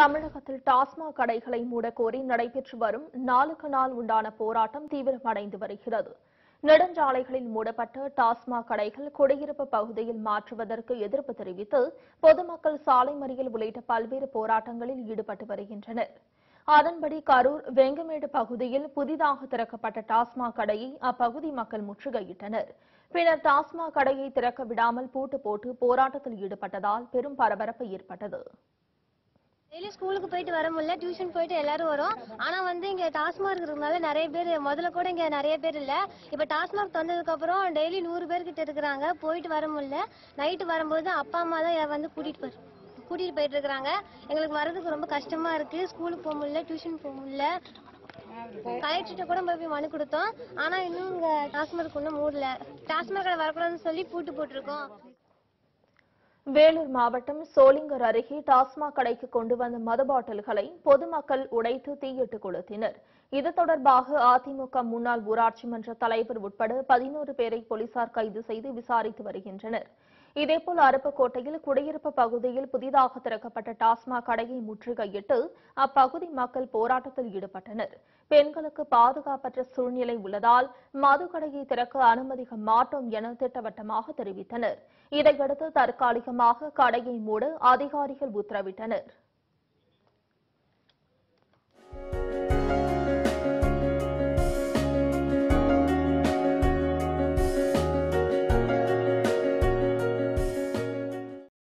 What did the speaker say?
தமிழகத்தில் டாஸ்மாக் கடைகளை மூடக்கோரி நடைபெற்று வரும் நாளுக்கு நாள் உண்டான போராட்டம் தீவிரமடைந்து வருகிறது. நெடுஞ்சாலைகளில் மூடப்பட்ட டாஸ்மாக் கடைகள் குடியிருப்பு பகுதியில் மாற்றுவதற்கு எதிர்ப்பு தெரிவித்து பொதுமக்கள் சாலை மறியல் உள்ளிட்ட பல்வேறு போராட்டங்களில் ஈடுபட்டு வருகின்றனர். அதன்படி கரூர் வெங்கமேடு பகுதியில் புதிதாக திறக்கப்பட்ட டாஸ்மாக் கடையை அப்பகுதி மக்கள் முற்றுகையிட்டனர். பின்னர் டாஸ்மாக் கடையை திறக்க விடாமல் பூட்டு போட்டு போராட்டத்தில் ஈடுபட்டதால் பெரும் பரபரப்பு ஏற்பட்டது. டெய்லி ஸ்கூலுக்கு போயிட்டு வர முடியல டியூஷன் போயிட்டு எல்லாரும் வரும். ஆனா வந்து இங்க டாஸ்மார்க் இருக்கிறதுனால நிறைய பேர் முதல்ல கூட இங்க நிறைய பேர் இல்ல. இப்ப டாஸ்மார்க் தந்ததுக்கு அப்புறம் டெய்லி நூறு பேர் கிட்ட இருக்கிறாங்க. போயிட்டு வர முடியல. நைட்டு வரும்போது அப்பா அம்மா தான் வந்து கூட்டிட்டு போயிரு கூட்டிட்டு போயிட்டு இருக்கிறாங்க. எங்களுக்கு வர்றதுக்கு ரொம்ப கஷ்டமா இருக்கு. ஸ்கூலுக்கு போக முடியல டியூஷன் போக முடியல. கலெக்டர்கிட்ட கூட போய் மனு கொடுத்தோம். ஆனா இன்னும் இங்க டாஸ்மார்க் ஒன்றும் மூடல. டாஸ்மார்க் வரக்கூடாதுன்னு சொல்லி பூட்டு போட்டிருக்கோம். வேலூர் மாவட்டம் சோளிங்கர் அருகே டாஸ்மாக் கடைக்கு கொண்டு வந்த மது பாட்டில்களை பொதுமக்கள் உடைத்து தீயிட்டு கொளுத்தினர். இது தொடர்பாக அதிமுக முன்னாள் ஊராட்சி மன்ற தலைவர் உட்பட பதினோரு பேரை போலீசார் கைது செய்து விசாரித்து வருகின்றனர். இதேபோல் அருப்புக்கோட்டையில் குடியிருப்பு பகுதியில் புதிதாக திறக்கப்பட்ட டாஸ்மாக் கடையை முற்றுகையிட்டு அப்பகுதி மக்கள் போராட்டத்தில் ஈடுபட்டனர். பெண்களுக்கு பாதுகாப்பற்ற சூழ்நிலை உள்ளதால் மது கடையை திறக்க அனுமதிக்க மாட்டோம் என திட்டவட்டமாக தெரிவித்தனர். இதையடுத்து தற்காலிகமாக கடையை மூட அதிகாரிகள் உத்தரவிட்டனர்.